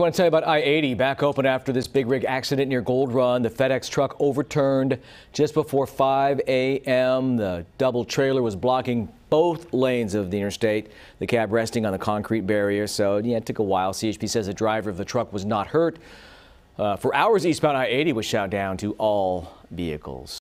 I want to tell you about I-80 back open after this big rig accident near Gold Run. The FedEx truck overturned just before 5 a.m. The double trailer was blocking both lanes of the interstate, the cab resting on the concrete barrier. So yeah, it took a while. CHP says the driver of the truck was not hurt. Uh, for hours, eastbound I-80 was shut down to all vehicles.